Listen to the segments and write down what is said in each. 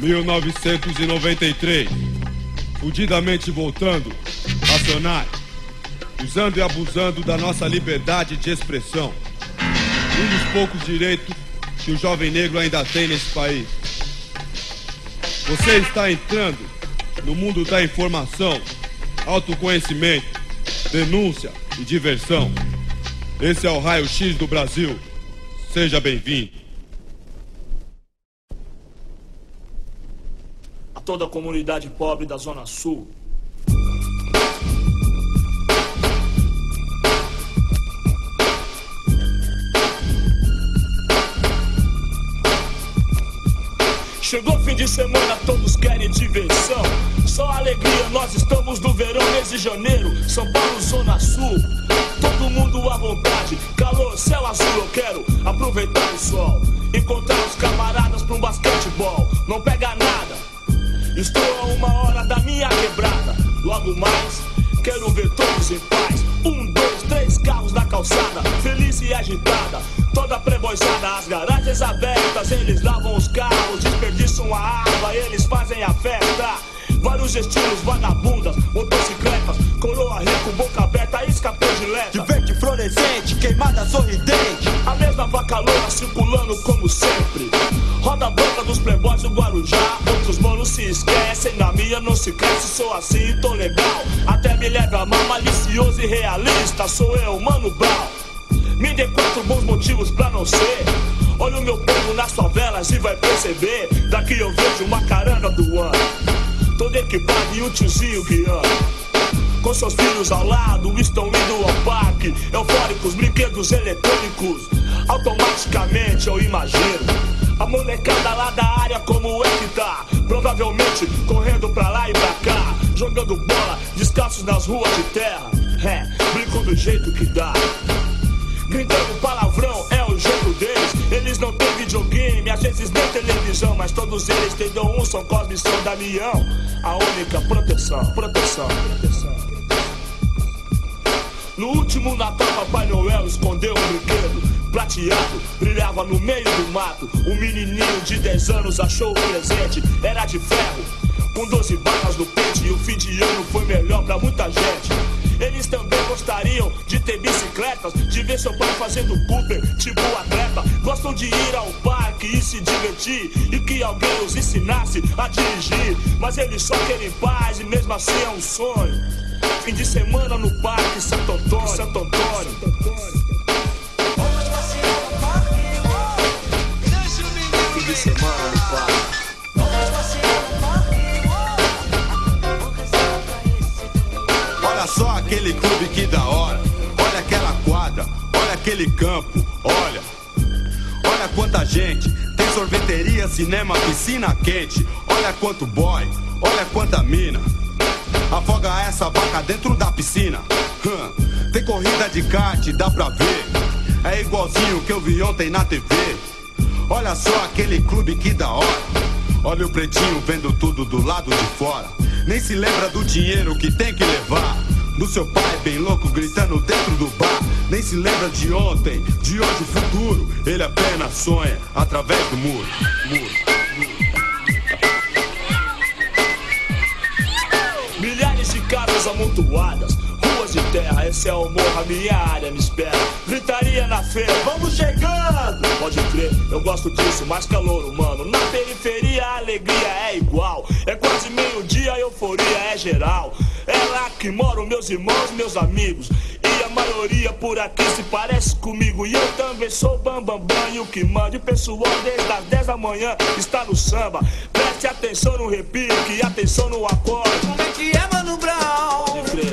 1993. Fudidamente voltando, racionais, usando e abusando da nossa liberdade de expressão. Um dos poucos direitos que o jovem negro ainda tem nesse país. Você está entrando no mundo da informação, autoconhecimento, denúncia e diversão. Esse é o Raio X do Brasil. Seja bem-vindo. Toda a comunidade pobre da Zona Sul. Chegou fim de semana, todos querem diversão. Só alegria, nós estamos no verão, mês de janeiro. São Paulo, Zona Sul. Todo mundo à vontade, calor, céu azul. Eu quero aproveitar o sol. Encontrar os camaradas pra um basquetebol. Não pega nada, estou a uma hora da minha quebrada. Logo mais, quero ver todos em paz. Um, dois, três carros na calçada, feliz e agitada. Toda preboizada, as garagens abertas. Eles lavam os carros, desperdiçam a água, eles fazem a festa. Vários estilos, vagabundas, motocicletas, coroa rico, boca aberta, isca predileta. De verde fluorescente, queimada sorridente. A mesma vaca loura circulando como sempre. Roda branca dos playboys do Guarujá. Outros manos se esquecem, na minha não se cresce. Sou assim, tô legal. Até me leve a mal, malicioso e realista. Sou eu, Mano Brown. Me dê quatro bons motivos pra não ser. Olha o meu povo nas favelas e vai perceber. Daqui eu vejo uma caranga do ano. Todo equipado e um tiozinho guiando. Com seus filhos ao lado, estão indo ao parque. Eufóricos, brinquedos eletrônicos. Automaticamente eu imagino. A molecada lá da área como é que tá? Provavelmente correndo pra lá e pra cá. Jogando bola, descalços nas ruas de terra. É, brinco do jeito que dá. Gritando palavrão é o jeito deles. Eles não têm videogame, às vezes nem televisão, mas todos eles têm dom um, são Cosme e São Damião. A única proteção, proteção, proteção. No último Natal, Papai Noel escondeu um brinquedo prateado, brilhava no meio do mato. Um menininho de 10 anos achou o presente, era de ferro, com 12 balas no pente. E o fim de ano foi melhor pra muita gente. Eles também gostariam de ter bicicletas, de ver seu pai fazendo Cooper, tipo atleta. Gostam de ir ao parque e se divertir, e que alguém os ensinasse a dirigir. Mas eles só querem paz e mesmo assim é um sonho. Fim de semana no parque Santo Antônio, Santo Antônio. Fim de semana no parque. Olha só aquele clube que da hora. Olha aquela quadra, olha aquele campo, olha. Olha quanta gente. Tem sorveteria, cinema, piscina quente. Olha quanto boy, olha quanta mina. Afoga essa vaca dentro da piscina. Hum, Tem corrida de kart, dá pra ver. É igualzinho que eu vi ontem na TV. Olha só aquele clube que da hora. Olha o pretinho vendo tudo do lado de fora. Nem se lembra do dinheiro que tem que levar. Do seu pai bem louco gritando dentro do bar. Nem se lembra de ontem, de hoje o futuro. Ele apenas sonha através do muro. muro. Milhares de casas amontoadas, esse é o morro, a minha área me espera. Gritaria na feira, vamos chegando! Pode crer, eu gosto disso, mais calor humano. Na periferia a alegria é igual, é quase meio-dia, a euforia é geral. É lá que moram meus irmãos, meus amigos. E a maioria por aqui se parece comigo. E eu também sou bambambam bam, bam, e o que manda. O pessoal desde as 10 da manhã está no samba. Preste atenção no repique, atenção no acorde. Como é que é, Mano Brown? Pode crer,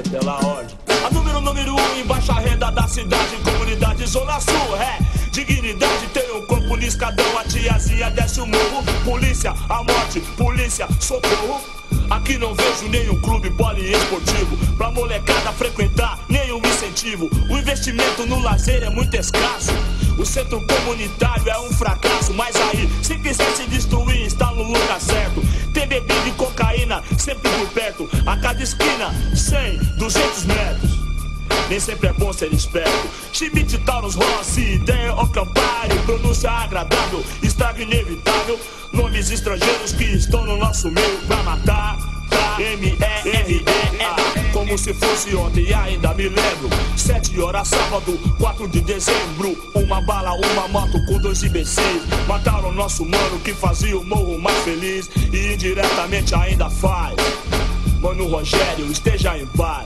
da cidade, comunidade Zona Sul, é. Dignidade tem um corpo no escadão, a tiazinha desce o morro. Polícia, a morte, polícia, socorro. Aqui não vejo nenhum clube poliesportivo pra molecada frequentar, nenhum incentivo. O investimento no lazer é muito escasso. O centro comunitário é um fracasso, mas aí, se quiser se destruir, está no lugar certo. Tem bebida e cocaína sempre por perto, a cada esquina, 100, 200 metros. Nem sempre é bom ser esperto. Schmidt, Taurus, Rossi, ideia ou Campari, pronúncia agradável, estrago inevitável. Nomes estrangeiros que estão no nosso meio pra matar. M-E-R-E-A Como se fosse ontem, ainda me lembro. Sete horas, sábado, 4 de dezembro. Uma bala, uma moto com dois IB6 Mataram nosso mano que fazia o morro mais feliz. E indiretamente ainda faz. Mano Rogério, esteja em paz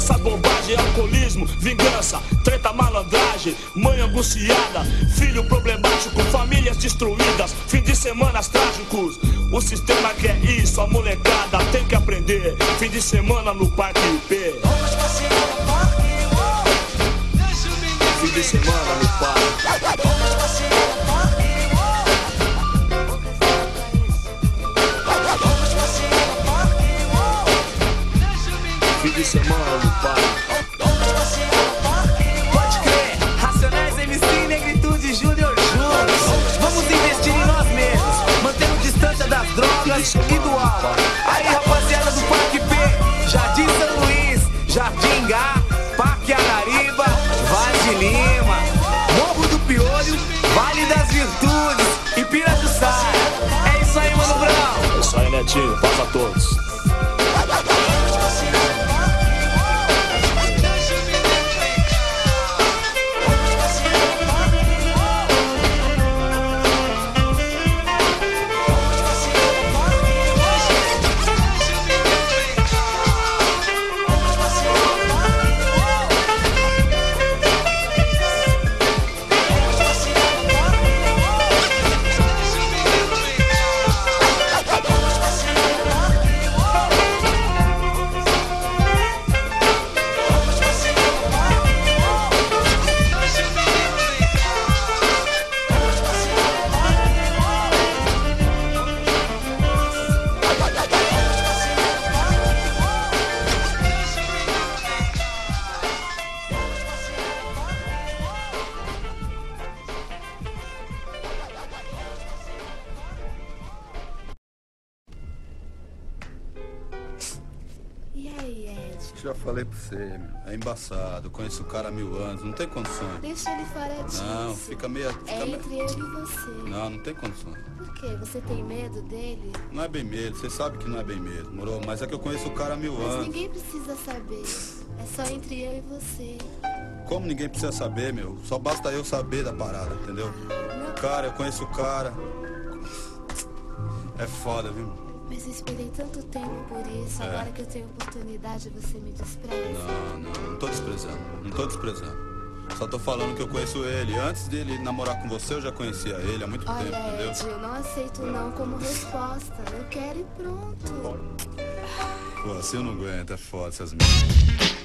de toda essa bobagem, alcoolismo, vingança, treta, malandragem, mãe angustiada, filho problemático, famílias destruídas, fim de semanas trágicos. O sistema quer isso, a molecada tem que aprender. Fim de semana no Parque IP. Fim de semana no parque. De semana no parque. Pode crer, Racionais MC, Negritude, Júnior juntos. Vamos investir em nós mesmos, mantendo distância das drogas e do álcool. Aí, rapaziada do Parque P, Jardim São Luís, Jardim Gá, Parque Anariba, Vale de Lima, Morro do Piolho, Vale das Virtudes e Pira do Sá. É isso aí, Mano Brown. É isso aí, Netinho. Falei pra você, meu. É embaçado. Conheço o cara há mil anos. Não tem condições. Deixa ele fora disso. Não, fica meio. Fica É entre eu e você. Não, não tem condições. Por quê? Você tem medo dele? Não é bem medo, você sabe que não é bem medo, moro? Mas é que eu conheço o cara há mil Mas anos. ninguém precisa saber. É só entre eu e você. Como ninguém precisa saber, meu? Só basta eu saber da parada, entendeu? Não, Cara, eu conheço o cara. É foda, viu? Mas eu esperei tanto tempo por isso. É. Agora que eu tenho oportunidade, você me despreza. Não, não, não tô desprezando. Não tô desprezando. Só tô falando que eu conheço ele. Antes dele namorar com você, eu já conhecia ele há muito tempo, Olha, entendeu? Ed, eu não aceito não como resposta. Eu quero e pronto. Pô, assim eu não aguento, é foda essas merdas.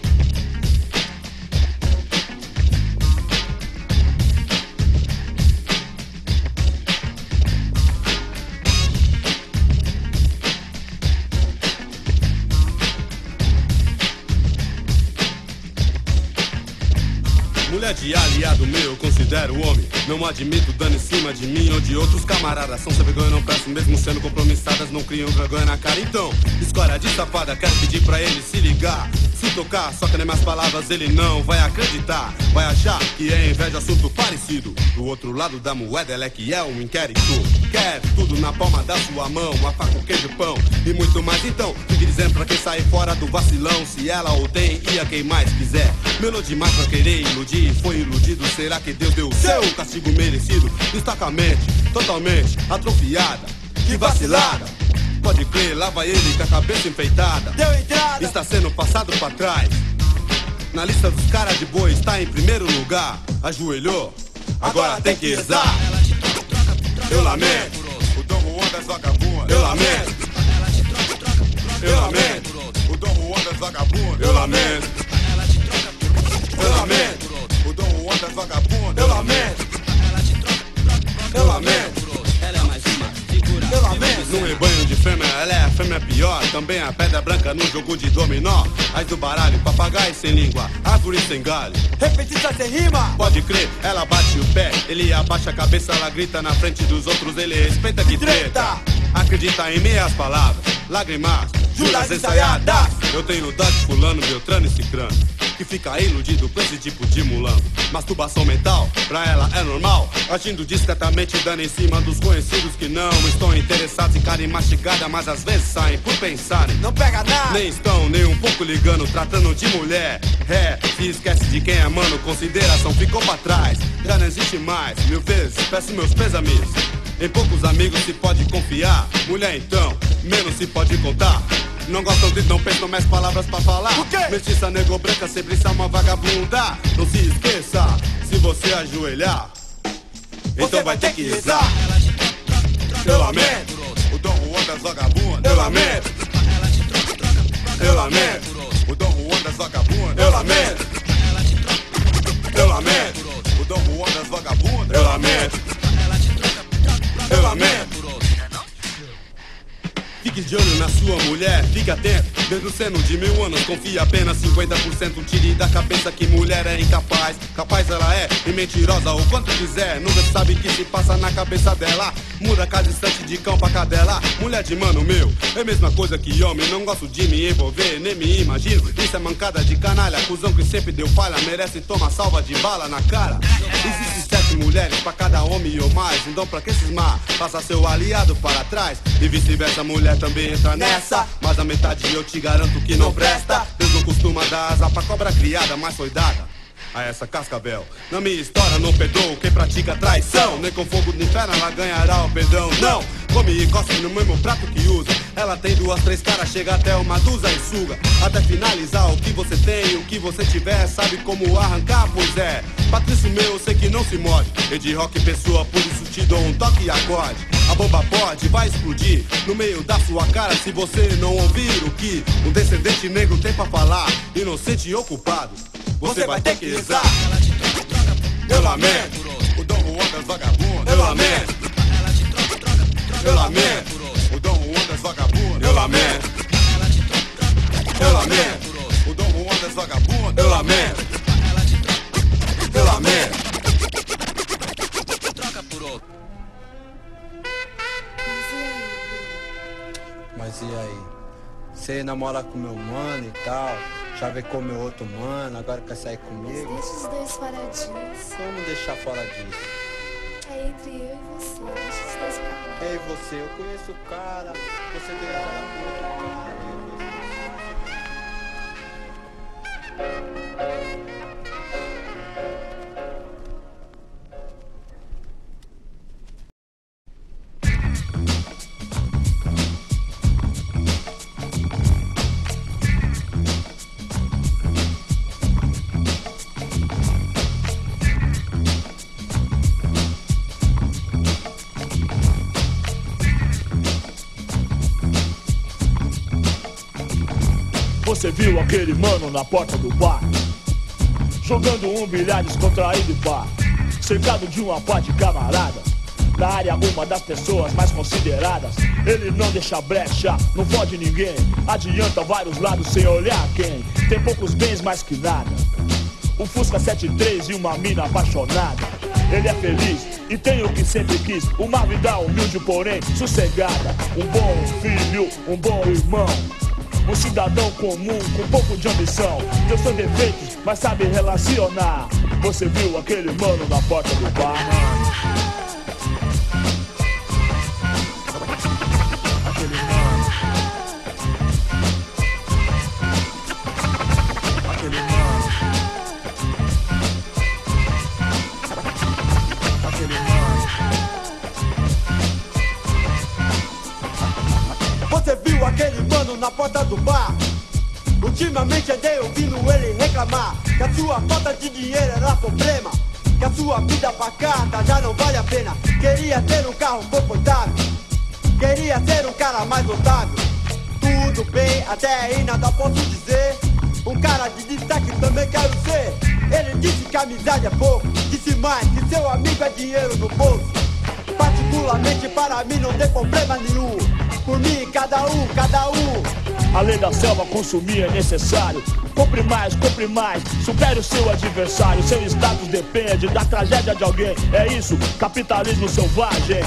Mulher de aliado meu, eu considero homem. Não admito dano em cima de mim ou de outros camaradas. São sem vergonha, não peço, mesmo sendo compromissadas, não criam vergonha na cara. Então, escora de safada, quero pedir pra ele se ligar. Se tocar, só que nem minhas palavras ele não vai acreditar. Vai achar que é inveja assunto parecido. Do outro lado da moeda, ela é que é um inquérito. Quer tudo na palma da sua mão, uma faca, um queijo, pão e muito mais. Então, fique dizendo pra quem sair fora do vacilão. Se ela ou tem, e a quem mais quiser. Melou demais pra querer iludir, foi iludido. Será que Deus deu o seu castigo merecido? Destacamente, totalmente atrofiada. Que vacilada! Pode crer, lá vai ele com a cabeça enfeitada. Deu entrada. Está sendo passado pra trás. Na lista dos caras de boi está em primeiro lugar. Ajoelhou, agora tem que rezar. Eu lamento, O Dom Juan das vagabundas. eu lamento. Eu lamento, O Dom Juan das vagabundas. eu lamento. Eu lamento, O Dom Juan das vagabundas. Fêmea, ela é a fêmea pior. Também a pedra branca no jogo de dominó. As do baralho, papagaio sem língua, árvore sem galho. Repetista sem rima. Pode crer, ela bate o pé, ele abaixa a cabeça, ela grita na frente dos outros, ele respeita que treta. Acredita em meias palavras, lágrimas, juras ensaiadas. Eu tenho dados fulano, Beltrano e Cicrano. Que fica iludido com esse tipo de mulambo. Masturbação mental, pra ela é normal. Agindo discretamente, dando em cima dos conhecidos que não estão interessados em carne mastigada, mas às vezes saem por pensarem. Não pega nada. Nem estão nem um pouco ligando, tratando de mulher. É, se esquece de quem é mano, consideração ficou pra trás. Já não existe mais, mil vezes, peço meus pésames. Em poucos amigos se pode confiar. Mulher então, menos se pode contar. Não gostam de não pensam mais palavras pra falar. O quê? Mestiça nego branca sempre está uma vagabunda. Não se esqueça, se você ajoelhar, então vai ter que rezar. Eu lamento, o Dom Juan das vagabundas. Eu lamento, eu lamento, o Dom Juan das vagabundas. Eu lamento, eu lamento, o Dom Juan das vagabundas. Eu lamento, eu lamento. Fique de olho na sua mulher, fique atento. Mesmo sendo de mil anos, confia apenas 50%. Tire da cabeça que mulher é incapaz. Capaz ela é, e mentirosa o quanto quiser. Nunca sabe o que se passa na cabeça dela. Muda cada instante de cão pra cadela. Mulher de mano meu, é a mesma coisa que homem. Não gosto de me envolver, nem me imagino. Isso é mancada de canalha. Cusão que sempre deu falha, merece tomar salva de bala na cara. Existem sete mulheres pra cada homem ou mais. Então pra que cismar? Passa seu aliado para trás. E vice-versa, mulher também entra nessa. Mas a metade eu te garanto que não presta. Deus não costuma dar asa pra cobra criada, mas foi dada. A essa cascavel. Na minha história não perdoa quem pratica traição. Nem com fogo de inferno ela ganhará o perdão. Não, come e cospe no mesmo prato que usa. Ela tem duas, três caras, chega até uma dúzia e suga. Até finalizar o que você tem, o que você tiver, sabe como arrancar, pois é. Patrício meu, eu sei que não se morde. E de rock pessoa, por isso te dou um toque e acorde. A bomba pode, vai explodir no meio da sua cara se você não ouvir o que um descendente negro tem pra falar. Inocente e ocupado, você vai ter que rezar. Eu lamento, o Dom Juan das vagabundas. Eu lamento, eu lamento, o Dom Juan das vagabundas. Eu lamento, eu lamento, o Dom Juan das vagabundas. Eu lamento, eu lamento. Mas e aí? Mas e aí? Você namora com meu mano e tal, já vê com meu outro mano, agora quer sair comigo? Deixa os dois fora disso. Vamos deixar fora disso. É entre eu e você. Deixa os dois lá. Ei, você, eu conheço o cara, você deu cara cara. eu conheço- Você viu aquele mano na porta do bar? Jogando um bilhar descontraído e pá Cercado de uma pá de camarada Na área uma das pessoas mais consideradas Ele não deixa brecha, não fode ninguém Adianta vários lados sem olhar quem Tem poucos bens mais que nada um Fusca 73 e uma mina apaixonada. Ele é feliz e tem o que sempre quis. Uma vida humilde, porém sossegada. Um bom filho, um bom irmão. Um cidadão comum com pouco de ambição. Tem seus defeitos, mas sabe relacionar. Você viu aquele mano na porta do bar? Aquele mano. Aquele mano. Aquele mano. Você viu aquele mano na porta? Ultimamente andei ouvindo ele reclamar Que a sua falta de dinheiro era problema Que a sua vida pacata já não vale a pena. Queria ter um carro confortável Queria ser um cara mais notável. Tudo bem, até aí nada posso dizer. Um cara de destaque também quero ser. Ele disse que amizade é pouco Disse mais que seu amigo é dinheiro no bolso. Particularmente para mim não tem problema nenhum. Por mim, cada um, cada um. A lei da selva consumir é necessário. Compre mais, compre mais, supere o seu adversário. Seu status depende da tragédia de alguém. É isso, capitalismo selvagem.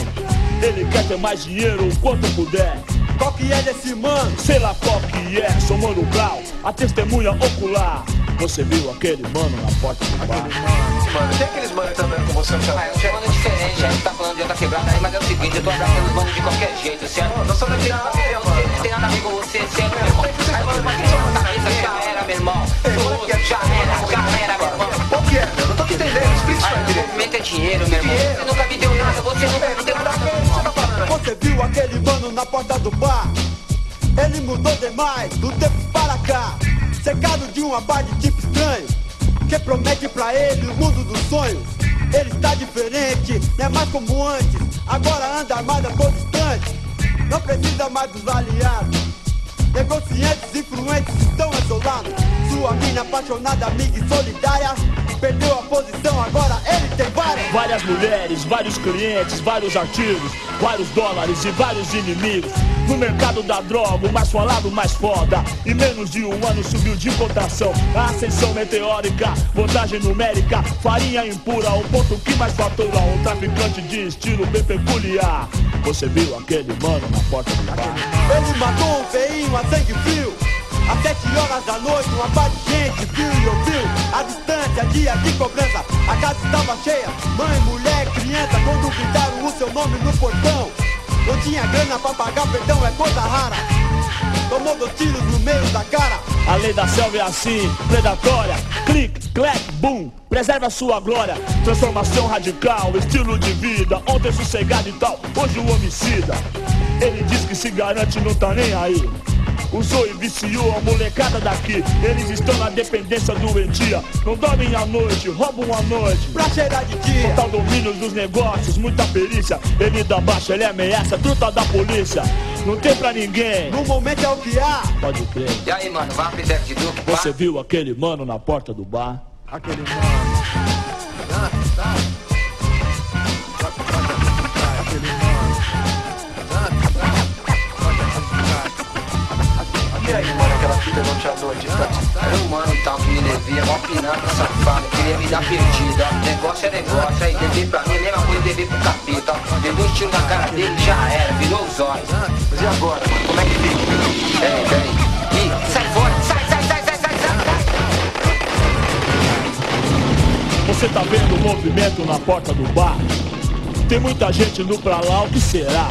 Ele quer ter mais dinheiro o quanto puder. Qual que é desse mano? Sei lá qual que é, sou Mano Grau, a testemunha ocular. Você viu aquele mano na porta do bar? Mano, tem aqueles manos também com você no Ah, eu sou mano diferente, a gente tá falando de outra quebrada aí, mas é o seguinte, eu tô abraçando os manos de qualquer jeito, certo? Não sou daqui da família, mano. Não tem nada a ver com você, certo, meu irmão? Aí você vai querer botar na lista, já era, meu irmão. Tudo, já era, já era, meu irmão. Qual que é, meu? Não tô te entendendo. Explica isso aí direito. movimento é dinheiro, meu irmão. Você nunca me deu nada, você nunca me deu nada, irmão. Você viu aquele mano na porta do bar? Ele mudou demais, do tempo para cá. Cercado de uma bar de tipo estranho, que promete pra ele o mundo dos sonhos. Ele está diferente, não é mais como antes. Agora anda armado a todo instante. Não precisa mais dos aliados. Negociantes influentes estão isolados. Sua mina apaixonada, amiga e solidária. Perdeu a posição, agora ele tem várias. Várias mulheres, vários clientes, vários artigos, vários dólares e vários inimigos. No mercado da droga, o mais falado, mais foda. Em menos de um ano subiu de cotação. A ascensão meteórica, vantagem numérica, farinha impura, o ponto que mais fatura. Um traficante de estilo bem peculiar. Você viu aquele mano na porta do bar? Ele matou um feinho a sangue frio. Às sete horas da noite, uma parte de gente viu e ouviu. A distância, dia de cobrança, a casa estava cheia. Mãe, mulher, criança, quando gritaram o seu nome no portão. Não tinha grana pra pagar, perdão é coisa rara. Tomou dois tiros no meio da cara. A lei da selva é assim, predatória. Clique, clack, boom. Preserva a sua glória. Transformação radical, estilo de vida. Ontem sossegado e tal, hoje o homicida. Ele diz que se garante, não tá nem aí. Usou e viciou a molecada daqui. Eles estão na dependência doentia. Não dormem à noite, roubam à noite. Pra cheirar de dia. Total domínio dos negócios, muita perícia. Ele dá baixa, ele ameaça, truta da polícia. Não tem pra ninguém. No momento é o que há. Pode crer. E aí, mano, vai pro de Duque? Você viu aquele mano na porta do bar? Aquele mano. Andou de. Era um mano que me devia, mó piranha safado, queria me dar perdida. Negócio é negócio, aí dever pra mim é mesma coisa dever pro capeta. Deu dois tiros na cara dele, já era, virou os olhos. Mas e agora? Como é que fica? Peraí, peraí. Ih, sai fora, sai, sai, sai, sai, sai, sai. Você tá vendo o movimento na porta do bar? Tem muita gente indo pra lá, o que será?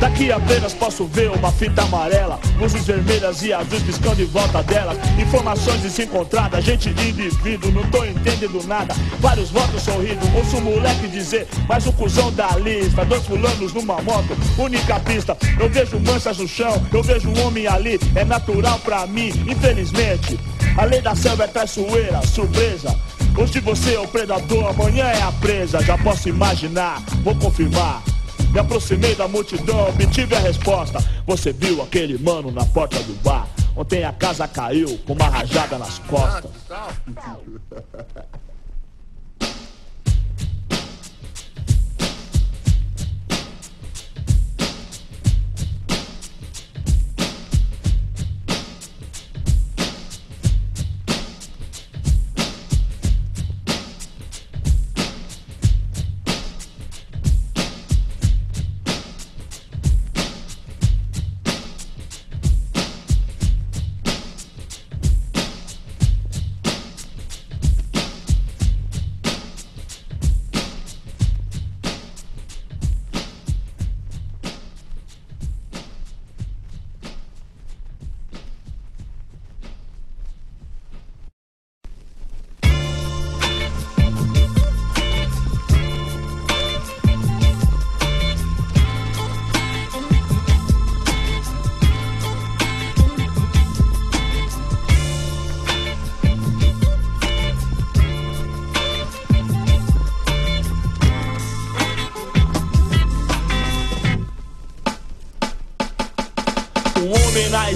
Daqui apenas posso ver uma fita amarela Luzes vermelhas e azuis piscando em volta delas Informações desencontradas, gente de indivíduo Não tô entendendo nada, vários votos sorrindo Ouço o moleque dizer, mais um cuzão da lista Dois fulanos numa moto, única pista. Eu vejo manchas no chão, eu vejo um homem ali É natural pra mim, infelizmente. A lei da selva é traiçoeira, surpresa. Hoje você é o predador, amanhã é a presa Já posso imaginar, vou confirmar me aproximei da multidão, obtive a resposta. Você viu aquele mano na porta do bar? Ontem a casa caiu com uma rajada nas costas.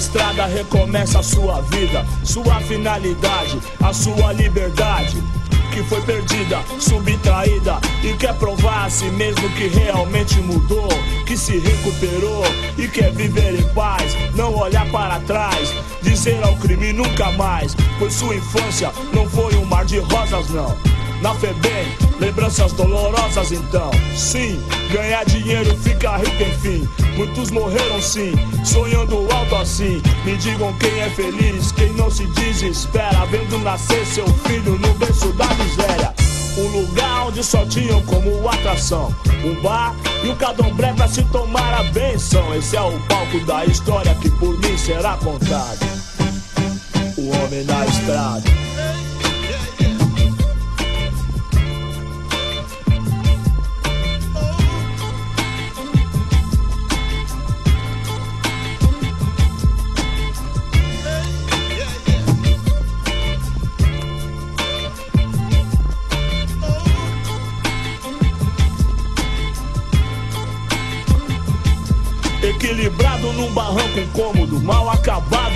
Estrada recomeça a sua vida, sua finalidade, a sua liberdade. que foi perdida, subtraída e quer provar a si mesmo que realmente mudou, que se recuperou e quer viver em paz, não olhar para trás, dizer ao crime nunca mais, pois sua infância não foi um mar de rosas não. Na FEBEM, lembranças dolorosas então. Sim, ganhar dinheiro fica rico enfim. Muitos morreram sim, sonhando alto assim. Me digam quem é feliz, quem não se desespera, vendo nascer seu filho no berço da miséria. Um lugar onde só tinham como atração um bar e um cadombré pra se tomar a benção. Esse é o palco da história que por mim será contado. O homem na estrada.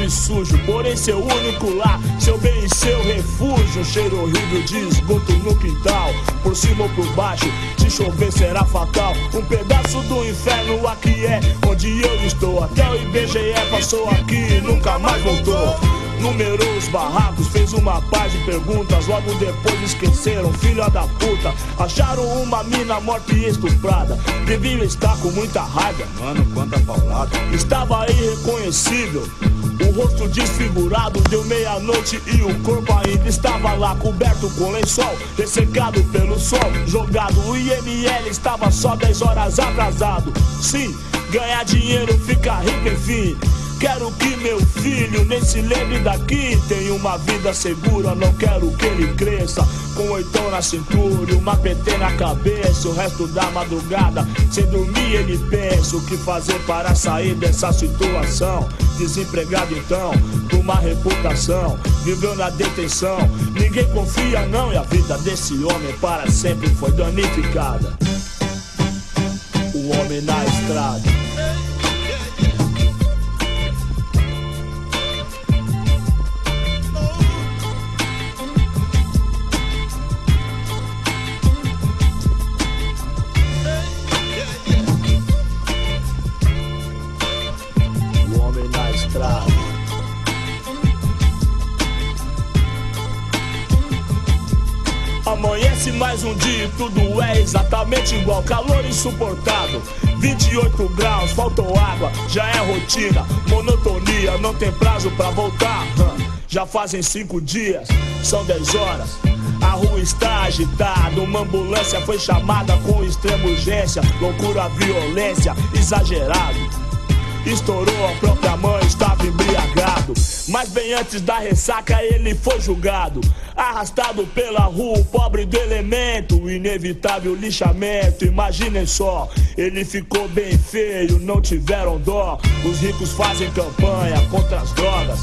E sujo. Porém, seu único lar, seu bem e seu refúgio. Cheiro horrível de esgoto no quintal, por cima ou por baixo. Se chover será fatal. Um pedaço do inferno aqui é onde eu estou. Até o IBGE passou aqui e nunca mais voltou. Numerou os barracos, fez uma paz de perguntas. Logo depois esqueceram, filha da puta. Acharam uma mina morta e estuprada. Deviam estar com muita raiva. Mano, quanta paulada. Estava irreconhecível. Rosto desfigurado, deu meia-noite e o corpo ainda estava lá, coberto com lençol, ressecado pelo sol, jogado. O IML estava só 10 horas atrasado. Sim, ganhar dinheiro, ficar rico, enfim. Quero que meu filho nem se lembre daqui. Tem uma vida segura, não quero que ele cresça. Com oitão na cintura e uma PT na cabeça. O resto da madrugada, sem dormir, ele pensa o que fazer para sair dessa situação. Desempregado então, com uma reputação, viveu na detenção. Ninguém confia, não, e a vida desse homem para sempre foi danificada. O homem na estrada. Amanhece mais um dia e tudo é exatamente igual. Calor insuportável, 28 graus, faltou água, já é rotina. Monotonia, não tem prazo pra voltar. hã. Já fazem cinco dias, são 10 horas. A rua está agitada, uma ambulância foi chamada com extrema urgência. Loucura, violência, exagerado. Estourou a própria mãe, estava Mas bem antes da ressaca ele foi julgado. Arrastado pela rua, pobre do elemento. Inevitável lixamento, imaginem só. Ele ficou bem feio, não tiveram dó. Os ricos fazem campanha contra as drogas.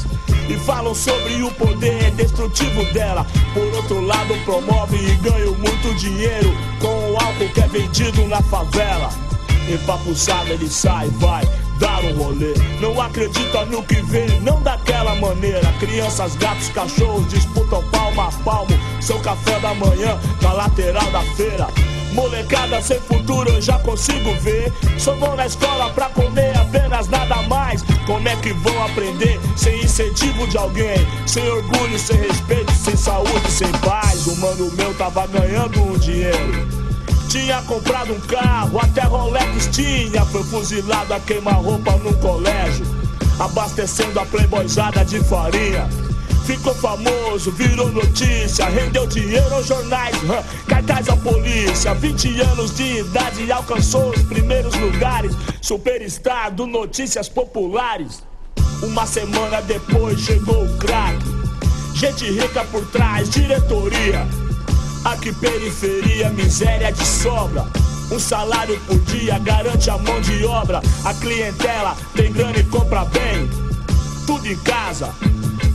E falam sobre o poder destrutivo dela. Por outro lado, promove e ganham muito dinheiro com o álcool que é vendido na favela. Empapuçado ele sai, vai dar um rolê. Não acredita no que vê, não daquela maneira. Crianças, gatos, cachorros disputam palmo a palmo. Seu café da manhã na lateral da feira. Molecada sem futuro eu já consigo ver. Só vão na escola pra comer apenas nada mais. Como é que vão aprender sem incentivo de alguém? Sem orgulho, sem respeito, sem saúde, sem paz. O mano meu tava ganhando um dinheiro. Tinha comprado um carro, até Rolex tinha. Foi fuzilado a queima-roupa num colégio. Abastecendo a playboyzada de farinha. Ficou famoso, virou notícia, rendeu dinheiro aos jornais, hã, cartaz à polícia. 20 anos de idade alcançou os primeiros lugares. Superstar do Notícias Populares. Uma semana depois chegou o craque. Gente rica por trás, diretoria. Aqui periferia, miséria de sobra. Um salário por dia garante a mão de obra. A clientela tem grana e compra bem. Tudo em casa.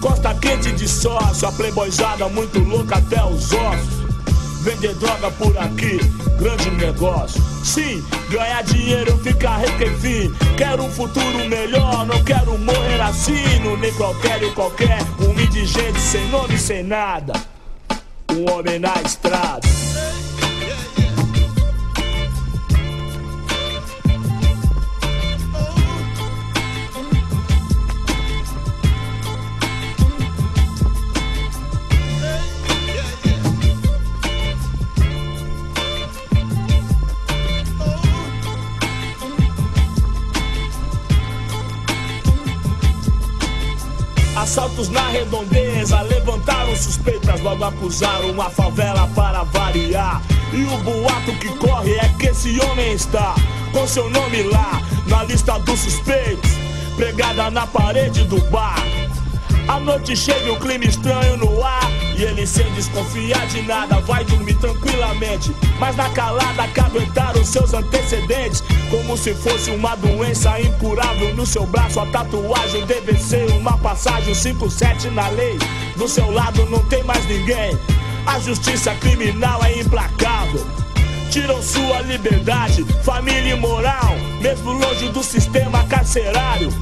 Costa quente de sócio. A playboyzada muito louca até os ossos. Vender droga por aqui, grande negócio. Sim, ganhar dinheiro, ficar rico enfim. Quero um futuro melhor, não quero morrer assim. No e qualquer, um indigente sem nome, sem nada. Um homem na estrada. Assaltos na redondeza levantaram suspeitas, logo acusaram uma favela para variar. E o boato que corre é que esse homem está com seu nome lá na lista dos suspeitos, pregada na parede do bar. A noite chega um clima estranho no ar. E ele sem desconfiar de nada vai dormir tranquilamente. Mas na calada caguetaram seus antecedentes. Como se fosse uma doença incurável no seu braço. A tatuagem deve ser uma passagem 57 na lei. Do seu lado não tem mais ninguém. A justiça criminal é implacável. Tiram sua liberdade, família e moral, mesmo longe do sistema carcerário.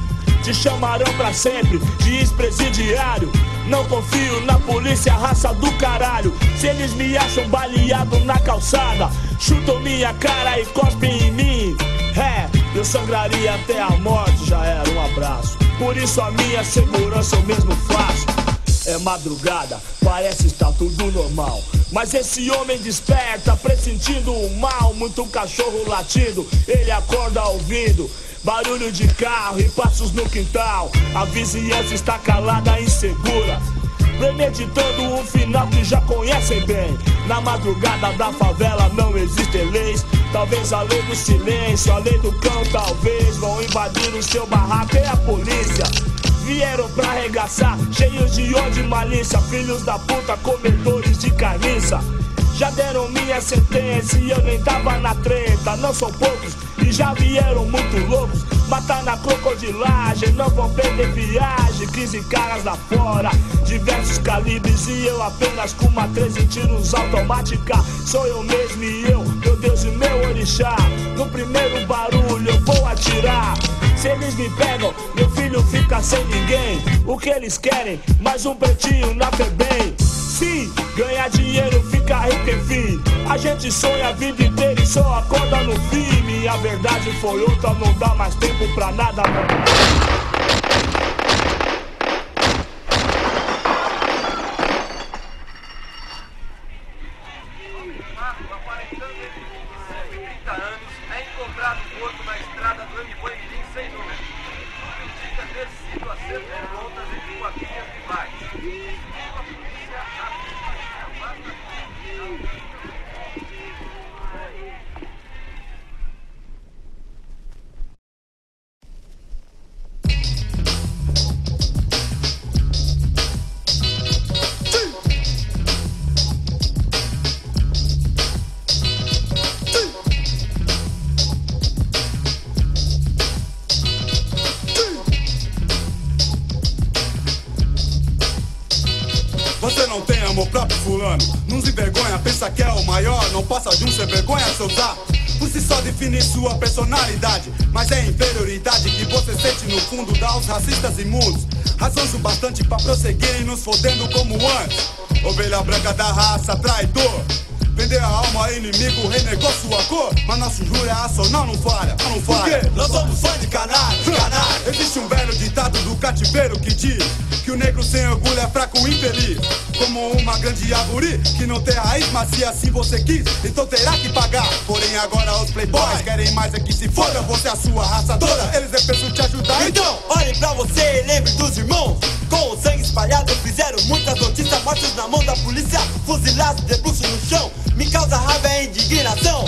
Te chamarão pra sempre de ex-presidiário. Não confio na polícia, raça do caralho. Se eles me acham baleado na calçada, chutam minha cara e cospem em mim. É, eu sangraria até a morte, já era um abraço. Por isso a minha segurança eu mesmo faço. É madrugada, parece estar tudo normal. Mas esse homem desperta, pressentindo o mal. Muito cachorro latindo, ele acorda ouvindo. Barulho de carro e passos no quintal. A vizinhança está calada, insegura. Premeditando um final que já conhecem bem. Na madrugada da favela não existem leis. Talvez a lei do silêncio, a lei do cão, talvez vão invadir o seu barraco e a polícia. Vieram pra arregaçar, cheios de ódio e malícia. Filhos da puta, comedores de carniça. Já deram minha sentença e eu nem tava na treta. Não são poucos e já vieram muito loucos. Matar na crocodilagem, não vão perder viagem. 15 caras lá fora, diversos calibres. E eu apenas com uma 13 tiros automática. Sou eu mesmo e eu, meu Deus e meu orixá. No primeiro barulho eu vou atirar. Se eles me pegam, meu filho fica sem ninguém. O que eles querem? Mais um pretinho na FEBEM. Sim, ganhar dinheiro, ficar rico enfim. A gente sonha a vida inteira e só acorda no fim. Minha verdade foi outra, não dá mais tempo pra nada. é não tem raiz Mas se assim você quis, então terá que pagar. Porém agora os playboys querem mais é que se foda. Você é a sua raça toda, eles é preciso te ajudar. Então, olhe pra você e lembre dos irmãos. Com o sangue espalhado fizeram muitas notícias Mortos na mão da polícia, fuzilados de bruxo no chão. Me causa raiva e indignação.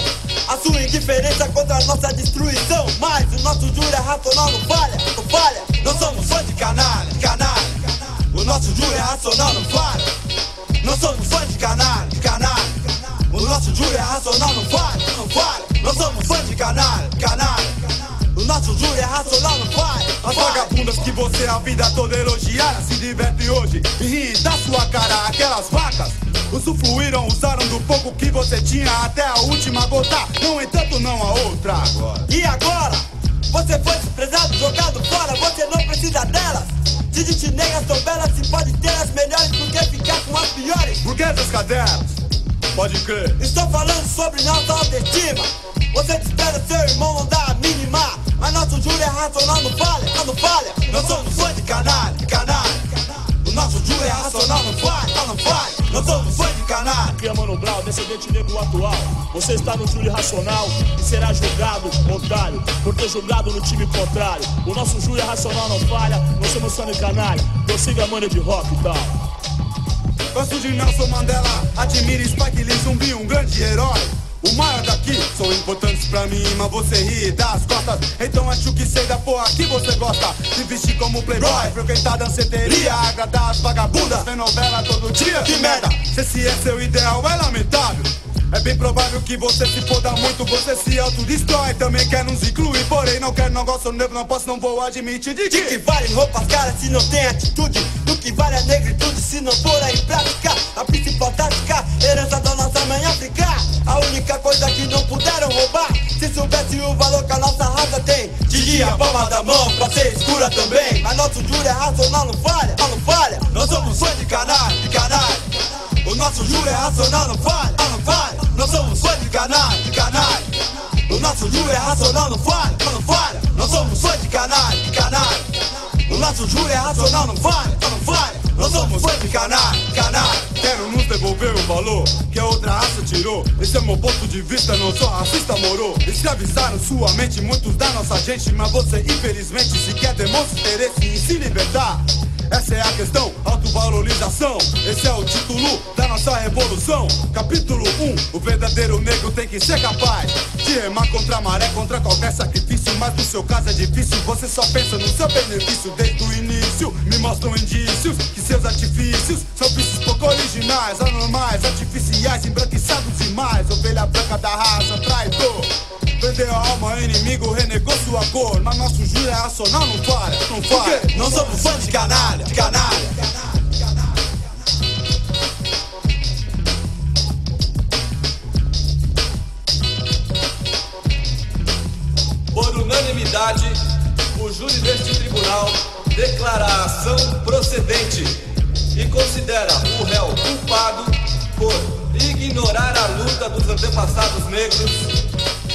A sua indiferença contra a nossa destruição. Mas o nosso júri é racional, não falha, não falha. Nós somos fãs de canalha, canalha O nosso júri é racional, não falha Nós somos fãs de canalha, de canalha O nosso júri é racional, não falha, não falha. Nós somos fãs de canalha, canalha o nosso júri é racional, não falha As vagabundas que você a vida toda elogiara Se diverte hoje. E ri da sua cara Aquelas vacas. Usufruíram, usaram do pouco que você tinha Até a última gota, no entanto não a outra. Agora. E agora? Você foi desprezado, jogado fora, você não precisa delas. De negras são belas, se pode ter as melhores, por que ficar com as piores? Por esquece as cadelas. Pode crer. Estou falando sobre nossa autoestima. Você espera seu irmão não dar a mínima. Mas nosso júri é racional, não falha, não falha. Nós somos fã de canalha, canalha. O nosso júri é racional, não falha, não falha. Nós somos fã de canalha. Aqui é Mano Brown, descendente negro atual. Você está no júri racional e será julgado, otário, por ter julgado no time contrário. O nosso júri racional não falha, nós somos só de canalha. Prossiga a manha de rock e tal. Gosto de Nelson Mandela, admiro Spike Lee, zumbi, um grande herói. O maior daqui são importantes pra mim, mas você ri das costas. Então acho que sei da porra que você gosta. Se vestir como playboy, frequentar danceteria, agradar as vagabundas, ver novela todo dia. Que merda, se esse é seu ideal é lamentável. É bem provável que você se foda muito, você se autodestrói. Também quer nos incluir, porém não quero, não gosto, negro, não posso, não vou admitir de De que vale roupas caras se não tem atitude? Do que vale a negritude se não for aí praticar? A principal tática, herança da nossa mãe África. A única coisa que não puderam roubar. Se soubesse o valor que a nossa raça tem, diria a palma da mão pra ser escura também. Mas nosso júri é racional, não falha, não falha. Nós somos fã de canalha, de canalha. O nosso júri é racional, não falha, não falha. Nós somos fã de canalha, de canalha. O nosso júri é racional, não falha, não falha. Nós somos fã de canalha, de canalha. O nosso júri é racional, não falha, não falha. Nós somos fã de canalha, de canalha. Quero nos devolver o valor que a outra raça tirou. Esse é meu ponto de vista, não sou racista, moro. Escravizaram sua mente muitos da nossa gente, mas você infelizmente sequer demonstra interesse em se libertar. Essa é a questão, autovalorização. Esse é o título da nossa revolução. Capítulo 1: O verdadeiro negro tem que ser capaz de remar contra a maré, contra qualquer sacrifício. Mas no seu caso é difícil, você só pensa no seu benefício desde o início. Me mostram indícios que seus artifícios são vícios pouco originais, anormais, artificiais, embranquiçados demais. Ovelha branca da raça, traidor. Vendeu a alma, inimigo, renegou sua cor. Mas nosso júri é racional, não falha, não falha. Não somos fã de canalha, de canalha. O júri deste tribunal declara a ação procedente e considera o réu culpado por ignorar a luta dos antepassados negros,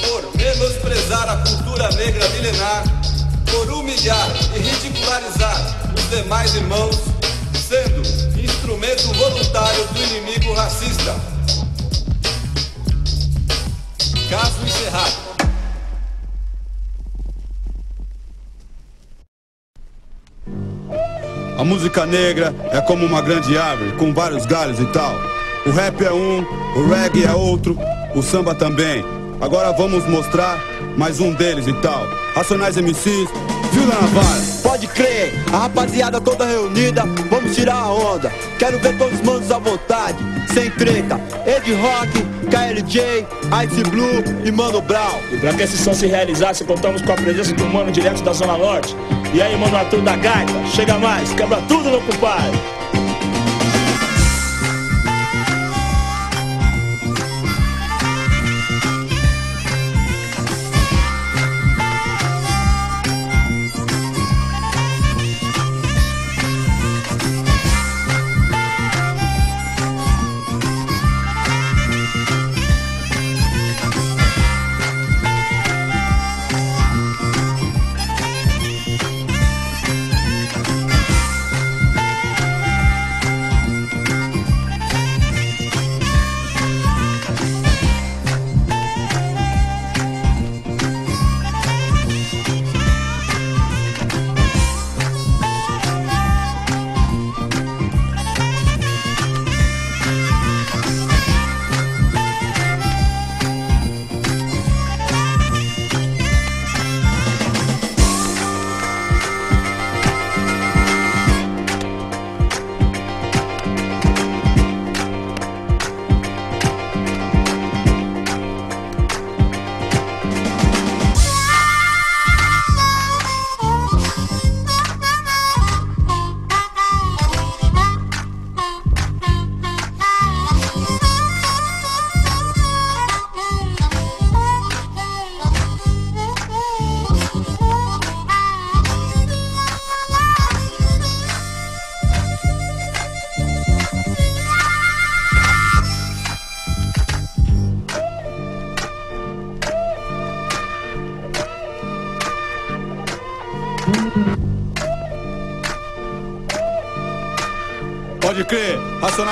por menosprezar a cultura negra milenar, por humilhar e ridicularizar os demais irmãos, sendo instrumento voluntário do inimigo racista. Música negra é como uma grande árvore com vários galhos e tal. O rap é um, o reggae é outro, o samba também. Agora vamos mostrar mais um deles e tal. Racionais MCs, fio da navalha. Pode crer, a rapaziada toda reunida, vamos tirar a onda. Quero ver todos os manos à vontade, sem treta. Ed Rock, KLJ, Ice Blue e Mano Brown. E pra que esse som se realizasse, contamos com a presença do mano direto da Zona Norte. E aí, mano Arthur da Gaita, chega mais, quebra tudo, meu compadre.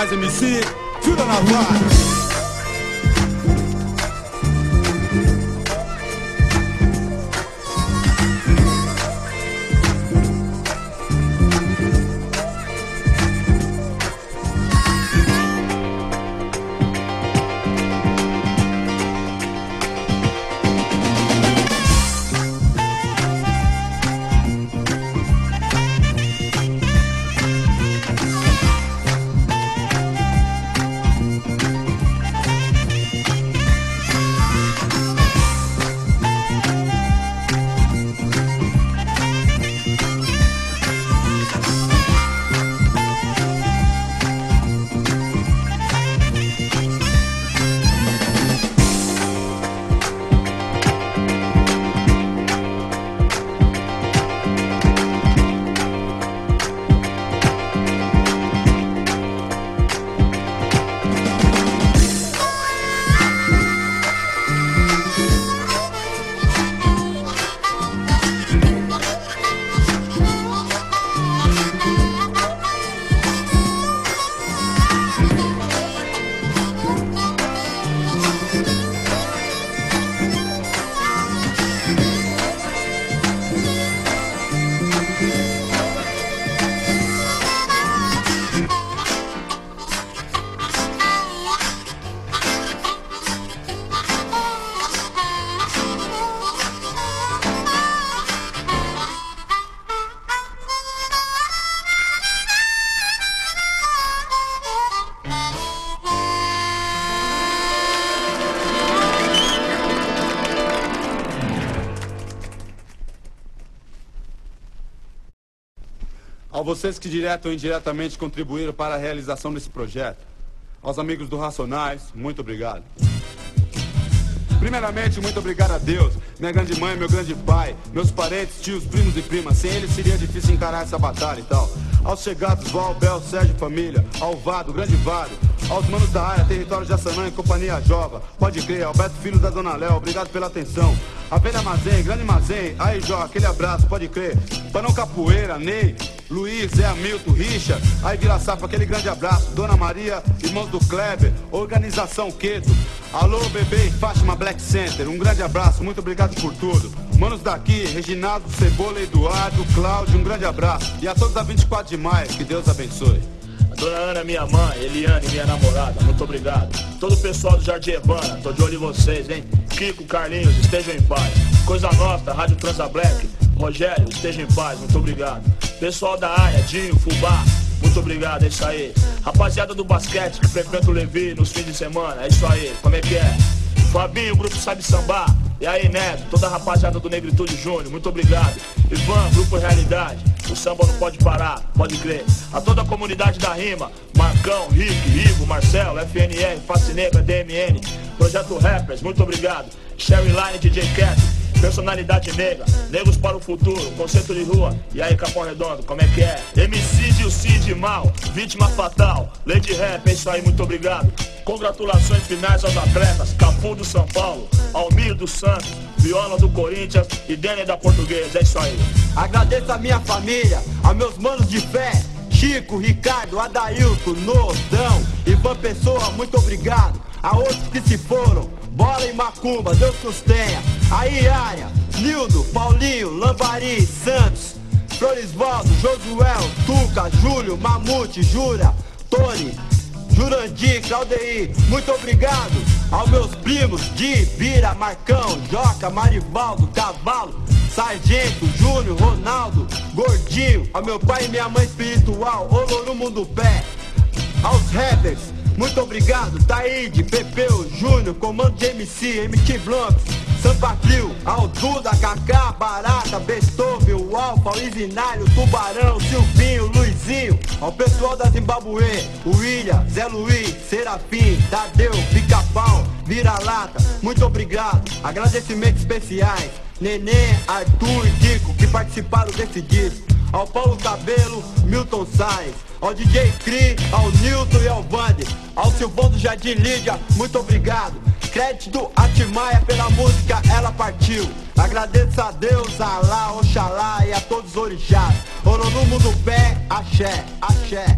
Racionais MC, fio da navalha. A vocês que direto ou indiretamente contribuíram para a realização desse projeto. Aos amigos do Racionais, muito obrigado. Primeiramente, muito obrigado a Deus, minha grande mãe, meu grande pai, meus parentes, tios, primos e primas. Sem eles seria difícil encarar essa batalha e tal. Aos chegados, Val, Bel, Sérgio, família, ao Vado, grande Vado, aos manos da área, território de Assanã e companhia Jova. Pode crer, Alberto Filho da Dona Léo, obrigado pela atenção. A Velha Mazen, grande Mazen, aí Jó, aquele abraço, pode crer. Panão Capoeira, Ney, Luiz, Zé Hamilton, Richard, aí Vila Safra, aquele grande abraço. Dona Maria, irmãos do Kleber, Organização Queto. Alô, bebê, Fátima Black Center, um grande abraço, muito obrigado por tudo. Manos daqui, Reginaldo, Cebola, Eduardo, Cláudio, um grande abraço. E a todos da 24 de maio, que Deus abençoe. Ana, minha mãe, Eliane, minha namorada, muito obrigado. Todo o pessoal do Jardim Ebana, tô de olho em vocês, hein? Kiko, Carlinhos, estejam em paz. Coisa Nossa, Rádio Transa Black, Rogério, estejam em paz, muito obrigado. Pessoal da área, Dinho, Fubá, muito obrigado, é isso aí. Rapaziada do basquete que frequenta o Levi nos fins de semana, é isso aí, como é que é? Fabinho, grupo Sabe Sambar. E aí, Neto, toda a rapaziada do Negritude Júnior, muito obrigado. Ivan, Grupo Realidade. O samba não pode parar, pode crer. A toda a comunidade da rima, Marcão, Rick, Ivo, Marcelo, FNR, Face Negra, DMN, Projeto Rappers, muito obrigado. Sherry Line, DJ Cat, Personalidade Negra, Negros para o Futuro, Conceito de Rua. E aí, Capão Redondo, como é que é? MC o Cid Mal, Vítima Fatal, Lady Rap, é isso aí, muito obrigado. Congratulações finais aos atletas, Cafu do São Paulo, Almir do Santos, Viola do Corinthians e Denner da Portuguesa, é isso aí. Agradeço a minha família, a meus manos de fé. Chico, Ricardo, Adailton, Nordão, Ivan Pessoa, muito obrigado. A outros que se foram, Bola e Macumba, Deus que os tenha. Aí, área, Nildo, Paulinho, Lambari, Santos, Florisvaldo, Josuel, Tuca, Júlio, Mamute, Jura, Tony, Jurandir, Claudeir, muito obrigado aos meus primos Di, Vira, Marcão, Joca, Marivaldo, Cavalo, Sargento, Júnior, Ronaldo, Gordinho, ao meu pai e minha mãe espiritual, Olorum Mundo Pé, aos rappers, muito obrigado, Taíde, Pepeu, Júnior, Comando de MC, MT Blancs, Sampa Trio, ao Duda, Kaká, Barata, Beethoven, Alfa, o Isinário, Tubarão, Silvinho, Luizinho, ao pessoal da Zimbabue, William, Zé Luiz, Serafim, Tadeu, Pica-Pau, Vira-Lata, muito obrigado, agradecimentos especiais, Nenê, Arthur e Kiko, que participaram desse disco, ao Paulo Cabelo, Milton Sainz, ao DJ Cri, ao Nilton e ao Vander, ao Silvão do Jardim Lídia, muito obrigado. Crédito a Timaya pela música Ela Partiu. Agradeço a Deus, a Alá, Oxalá e a todos os orixás. Oronumo do pé, axé, axé.